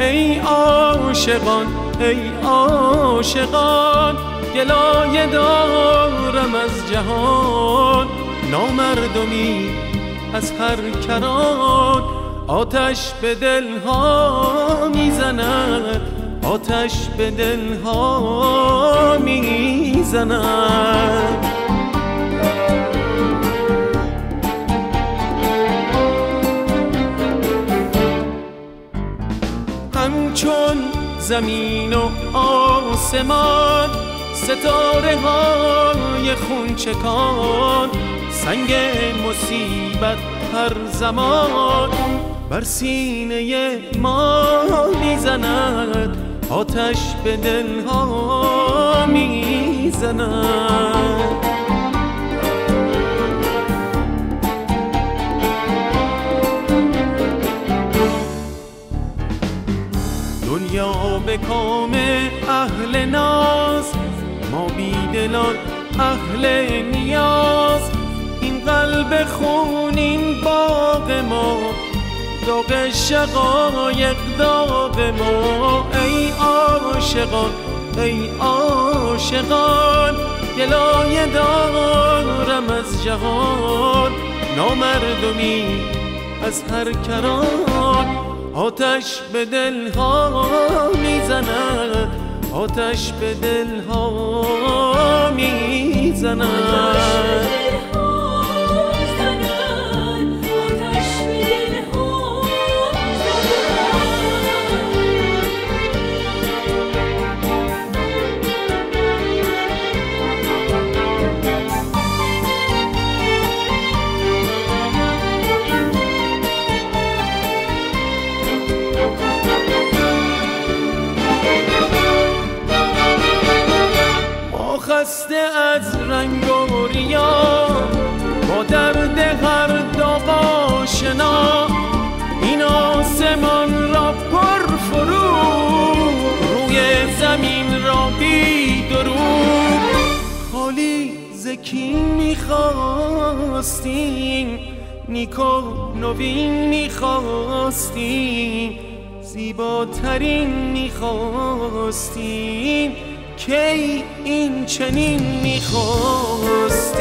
ای عاشقان ای عاشقان گلایه دارم از جهان. نامردمی از هر کران آتش به دلها می‌زند. آتش به دلها می‌زند. زمین و آسمان ستاره های خونچکان سنگ مصیبت هر زمان. بر سینه ما می‌زند آتش به دلها می‌زند. دنیا به کام اهل ناز ما بیدلان اهل نیاز. این قلب خونین باغ ما داغ شقایق داغ ما. ای عاشقان ای عاشقان گلایه دارم از جهان. نامردمی از هر کران. آتش به دلها می‌زند. آتش به دلها می‌زند. خسته از رنگ و ریا با درد هر داغ آشنا. این آسمان را پر فرو روی زمین را بی خالی زکین می‌خواستیم؟ نیکو نوین می‌خواستیم. زیباترین می‌خواستیم. کی این چنین می‌خواستی؟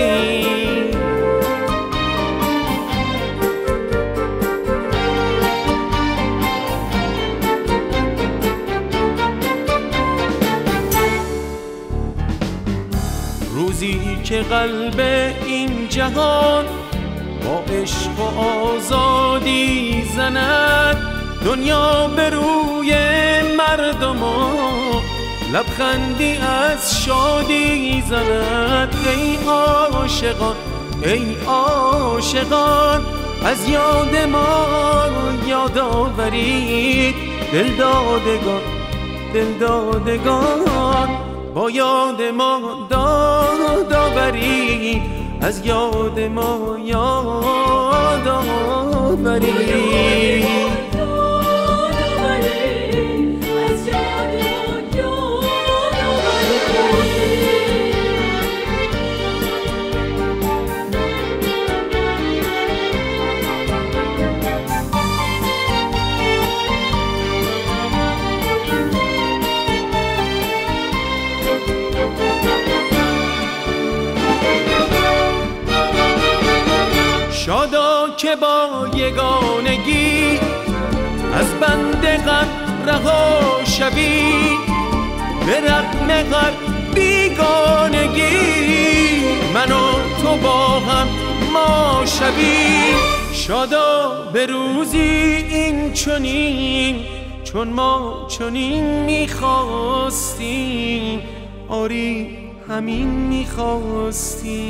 روزی که قلب این جهان با عشق و آزادی زند دنیا به روی مردم لبخندی از شادی زند ای عاشقان ای عاشقان. از یاد ما یاد آورید دل دادگان دل دادگان. با یاد ما داد آورید از یاد ما یاد آورید. که با یگانگی از بند غم رها شوی. به رغم هر بیگانگی من و تو با هم ما شوی. شادا به روزی این چنین چون ما چنین می‌خواستیم. آری همین می‌خواستیم.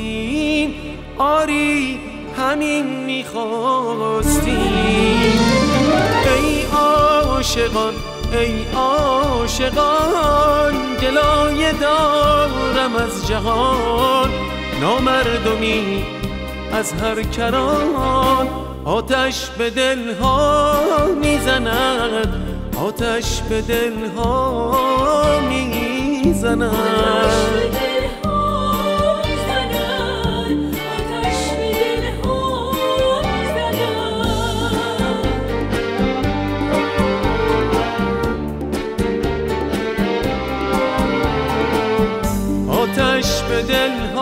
آری همین می‌خواستیم. ای عاشقان ای عاشقان گلایه دارم از جهان. نامردمی از هر کران. آتش به دلها می‌زند آتش به دلها می‌زند. آتش به دلها